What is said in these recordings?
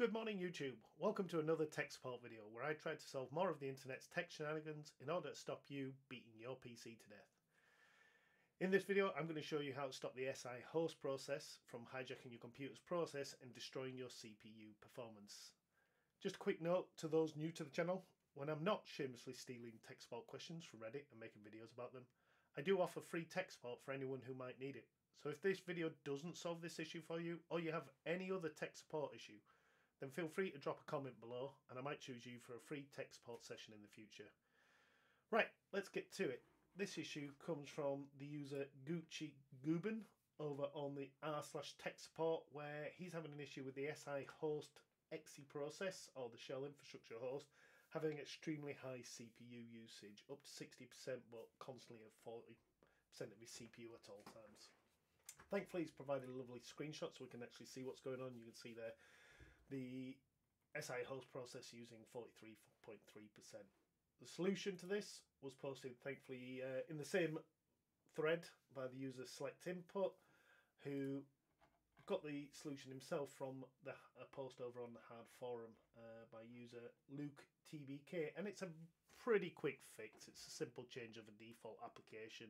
Good morning YouTube. Welcome to another tech support video where I try to solve more of the internet's tech shenanigans in order to stop you beating your PC to death. In this video I'm going to show you how to stop the SI host process from hijacking your computer's process and destroying your CPU performance. Just a quick note to those new to the channel, when I'm not shamelessly stealing tech support questions from Reddit and making videos about them, I do offer free tech support for anyone who might need it. So if this video doesn't solve this issue for you or you have any other tech support issue, then feel free to drop a comment below and I might choose you for a free tech support session in the future. Right, let's get to it. This issue comes from the user Gucci Gubin over on the r slash tech support where he's having an issue with the SI host XE process or the shell infrastructure host having extremely high CPU usage, up to 60% but constantly at 40% of his CPU at all times. Thankfully he's provided a lovely screenshot so we can actually see what's going on. You can see there the SI host process using 43.3%. The solution to this was posted, thankfully, uh, in the same thread by the user Select Input, who got the solution himself from the a post over on the hard forum uh, by user Luke TBK, and it's a pretty quick fix. It's a simple change of a default application,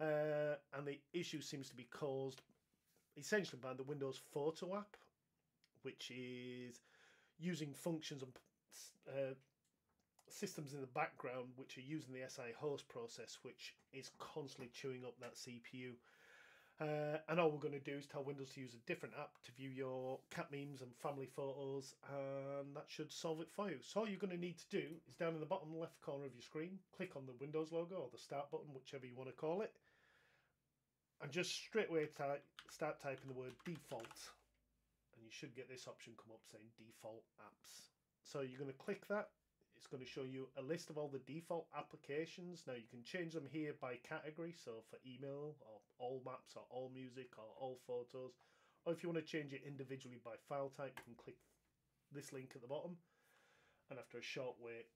uh, and the issue seems to be caused essentially by the Windows Photo app which is using functions and uh, systems in the background which are using the SI host process, which is constantly chewing up that CPU. Uh, and all we're going to do is tell Windows to use a different app to view your cat memes and family photos, and that should solve it for you. So all you're going to need to do is down in the bottom left corner of your screen, click on the Windows logo or the Start button, whichever you want to call it, and just straight away start typing the word default and you should get this option come up saying default apps. So you're going to click that. It's going to show you a list of all the default applications. Now you can change them here by category. So for email or all maps or all music or all photos. Or if you want to change it individually by file type, you can click this link at the bottom. And after a short wait,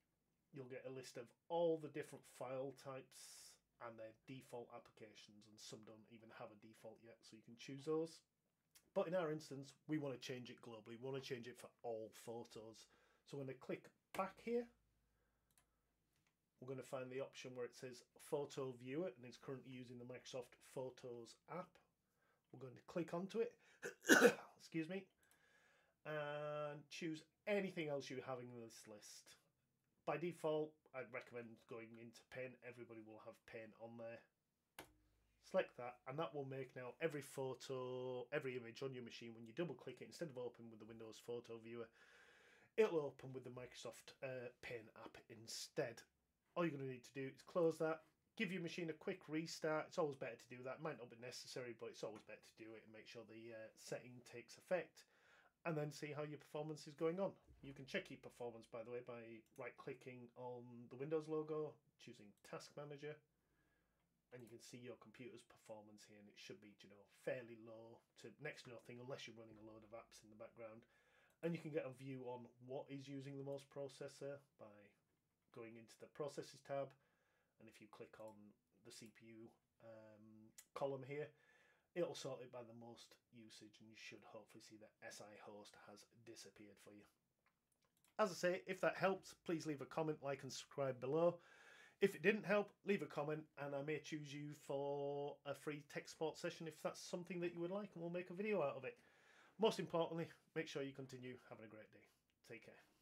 you'll get a list of all the different file types and their default applications. And some don't even have a default yet. So you can choose those. But in our instance, we want to change it globally. We want to change it for all photos. So going to click back here. We're going to find the option where it says Photo Viewer and it's currently using the Microsoft Photos app. We're going to click onto it, excuse me, and choose anything else you have in this list. By default, I'd recommend going into Paint. Everybody will have Paint on there select that and that will make now every photo every image on your machine when you double click it instead of open with the windows photo viewer it'll open with the microsoft uh, paint app instead. All you're going to need to do is close that give your machine a quick restart. It's always better to do that. It might not be necessary but it's always better to do it and make sure the uh, setting takes effect and then see how your performance is going on. You can check your performance by the way by right clicking on the windows logo choosing task manager and you can see your computer's performance here and it should be you know fairly low to next to nothing unless you're running a load of apps in the background and you can get a view on what is using the most processor by going into the processes tab and if you click on the CPU um, column here it'll sort it by the most usage and you should hopefully see that SI host has disappeared for you. As I say, if that helps, please leave a comment, like and subscribe below. If it didn't help, leave a comment and I may choose you for a free tech support session if that's something that you would like and we'll make a video out of it. Most importantly, make sure you continue having a great day. Take care.